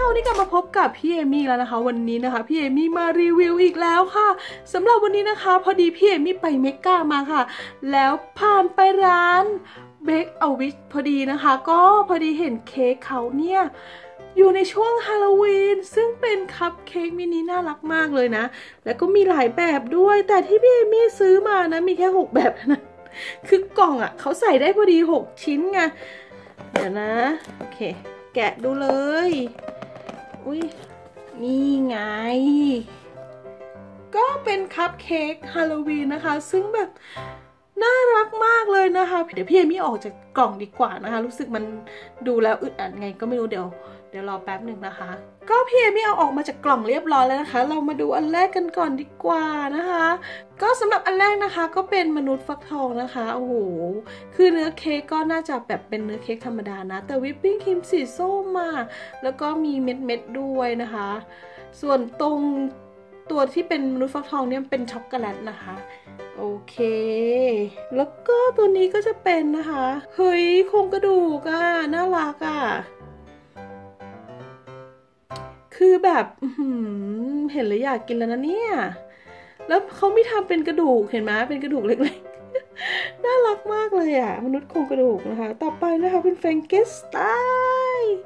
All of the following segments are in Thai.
ค่ะวันนี้กลับมาพบกับพี่เอมี่แล้วนะคะ วันนี้นะคะพี่เอมี่มารีวิวอีกแล้วค่ะสำหรับวันนี้นะคะ พอดีพี่เอมี่ไป Mega มาค่ะ แล้วผ่านไปร้านเบ k เอาวิชพอดีนะคะ ก็พอดีเห็นเค้กเขาเนี่ยอยู่ในช่วงฮาโลวีนซึ่งเป็นคัพเค้กมินิน่ารักมากเลยนะ แล้วก็มีหลายแบบด้วย แต่ที่พี่เอมี่ซื้อมานะมีแค่ 6 แบบนะคือกล่องอะ่ะเขาใส่ได้พอดี 6 ชิ้นไงเดี๋ยวนะ โอเค แกะดูเลย อุ้ยนี่ไง ก็เป็นคัพเค้กฮาโลวีนนะคะ ซึ่งแบบน่ารักมากเลยนะคะ เดี๋ยวพี่เอมี่ออกจากกล่องดีกว่านะคะ รู้สึกมันดูแล้วอึดอัดไงก็ไม่รู้เดี๋ยว เดี๋ยวรอแป๊บหนึ่งนะคะ ก็พี่เอมี่เอาออกมาจากกล่องเรียบร้อยแล้วนะคะ เรามาดูอันแรกกันก่อนดีกว่านะคะ ก็สำหรับอันแรกนะคะก็เป็นมนุษย์ฟักทองนะคะ โอ้โห คือเนื้อเค้กก็น่าจะแบบเป็นเนื้อเค้กธรรมดานะ แต่วิปปิ้งครีมสีส้มมา แล้วก็มีเม็ดเม็ดด้วยนะคะ ส่วนตรงตัวที่เป็นมนุษย์ฟักทองเนี่ยเป็นช็อกโกแลตนะคะโอเค แล้วก็ตัวนี้ก็จะเป็นนะคะ เฮ้ยโครงกระดูกอะน่ารักอะ คือแบบเห็นแล้วอยากกินแล้วนะเนี่ย แล้วเขาไม่ทำเป็นกระดูกเห็นไหมเป็นกระดูกเล็กๆ น่ารักมากเลยอะมนุษย์โครงกระดูกนะคะ ต่อไปนะคะเป็นแฟรงเกสไตน์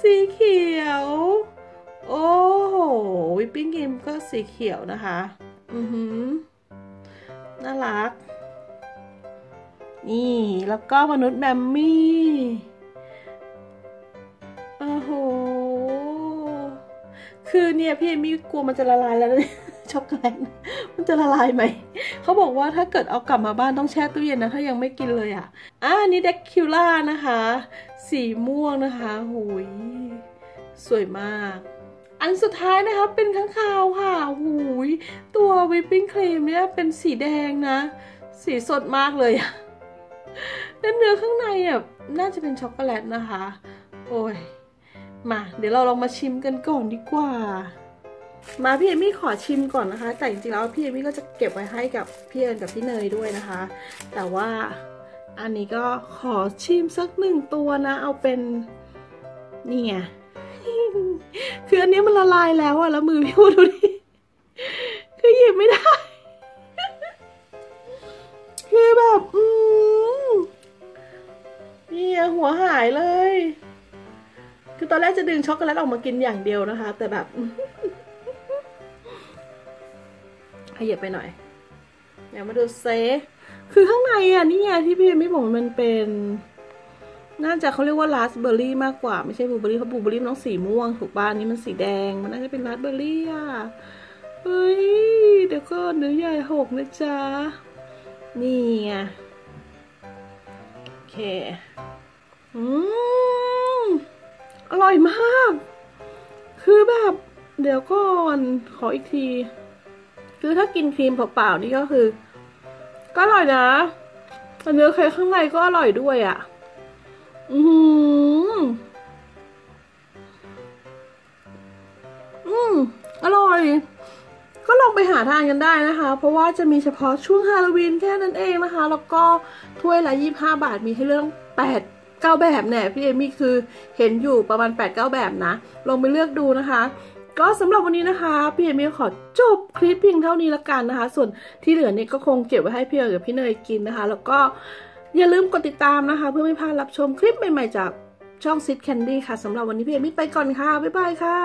สีเขียว โอ้โห วิปปิ้งครีมก็สีเขียวนะคะ อือหือ น่ารัก นี่ แล้วก็มนุษย์แมมมี่ คือเนี่ยพี่เอมี่กลัวมันจะละลายแล้วนะช็อกโกแลตมันจะละลายไหม เขาบอกว่าถ้าเกิดเอากลับมาบ้านต้องแช่ตู้เย็นนะ ถ้ายังไม่กินเลยอะอ่านี่เด็กคิวล่านะคะ สีม่วงนะคะหูยสวยมาก อันสุดท้ายนะคะเป็นข้างคาวค่ะหูยตัววิปปิ้งครีมเนี่ยเป็นสีแดงนะ สีสดมากเลยอะแล้วเนื้อข้างในอะน่าจะเป็นช็อกโกแลตนะคะ โอ้ย มา เดี๋ยวเราลองมาชิมกันก่อนดีกว่า มาพี่เอมี่ขอชิมก่อนนะคะ แต่จริงๆแล้วพี่เอมี่ก็จะเก็บไว้ให้กับพี่เอิญกับพี่เนยด้วยนะคะ แต่ว่าอันนี้ก็ขอชิมสักหนึ่งตัวนะ เอาเป็นนี่ไงคืออันนี้มันละลายแล้วอะแล้วมือพี่พูดดูดิคือหยิบไม่ได้ อตอนแรกจะดึงช็อกโกแลตออกมากินอย่างเดียวนะคะ แต่แบบขยับไปหน่อยเดี๋ยวมาดูเซคือข้างในอะนี่ไงที่พี่ไม่บอกมันเป็น น่าจะเขาเรียกว่าราสเบอร์รี่มากกว่าไม่ใช่บลูเบอร์รี่เพราะบลูเบอร์รี่มันต้องสีม่วงถูกป่ะนนี้มันสีแดง มันน่าจะเป็นราสเบอร์รี่อะเฮ้ยเดี๋ยวก็เนื้อใหญ่หกนะจ๊ะนี่ไงโอเค อร่อยมาก คือแบบ เดี๋ยวก่อนขออีกที คือถ้ากินครีมเปล่าๆนี่ก็คือ ก็อร่อยนะแต่เนื้อเค้กข้างในก็อร่อยด้วยอะ่ะ อืมอืมอร่อยก็ลองไปหาทานกันได้นะคะ เพราะว่าจะมีเฉพาะช่วงฮาโลวีนแค่นั้นเองนะคะ แล้วก็ถ้วยละยี่ห้าบาทมีให้เลือกแปด ก้าแบบเนี่ยพี่เอมี่คือเห็นอยู่ประมาณแปดแบบนะ ลองไปเลือกดูนะคะก็สำหรับวันนี้นะคะ พี่เอมี่ขอจบคลิปเพียงเท่านี้ละกันนะคะ ส่วนที่เหลือเนี่ยก็คงเก็บไว้ให้พี่เอ๋กับพี่เนยกินนะคะ แล้วก็อย่าลืมกดติดตามนะคะ เพื่อไม่พลาดรับชมคลิปใหม่ๆจากช่องซิดแคนดี้ค่ะสำหรับวันนี้พี่เอมี่ไปก่อนค่ะ บ๊ายบายค่ะ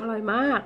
อร่อยมาก